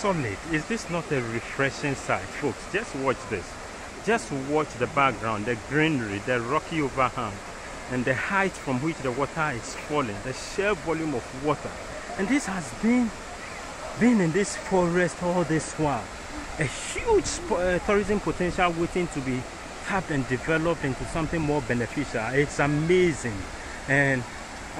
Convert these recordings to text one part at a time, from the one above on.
solid. Is this not a refreshing sight, folks? Just watch this. Just watch the background, the greenery, the rocky overhang, and the height from which the water is falling, the sheer volume of water. And this has been been in this forest all this while. A huge uh, tourism potential waiting to be tapped and developed into something more beneficial. It's amazing. And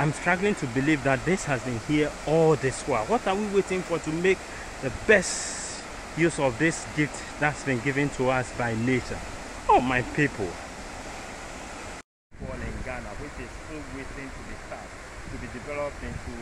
I'm struggling to believe that this has been here all this while. What are we waiting for to make the best use of this gift that's been given to us by nature? Oh, my people. In Ghana, which is still waiting to be tapped, to be developed into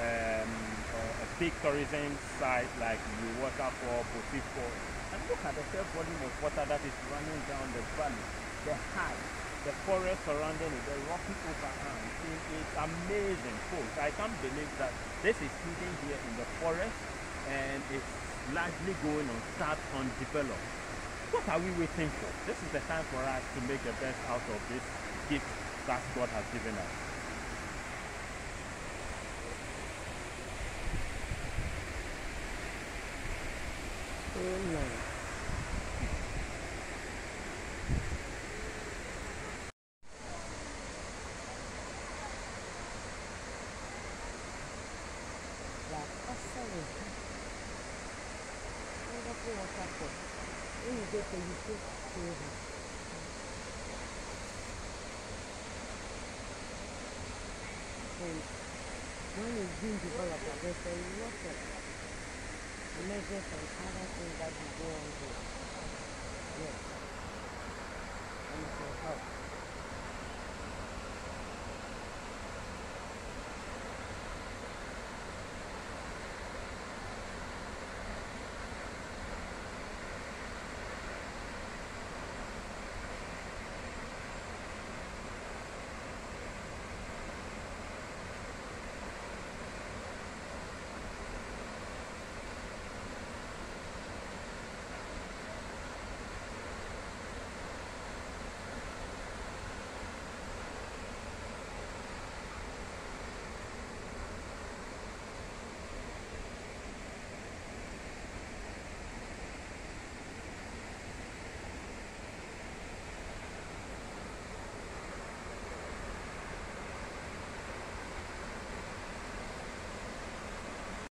um, a big tourism site like the waterfall, Boti Falls. And look at the sheer volume of water that is running down the valley, the height the forest surrounding it, the rocky overhang. It's amazing, folks. I can't believe that this is hidden here in the forest and it's largely going on start undeveloped. What are we waiting for? This is the time for us to make the best out of this gift that God has given us. Oh Amen. The you there's a lot of measures and other things that you go on to. Yes. And it will help.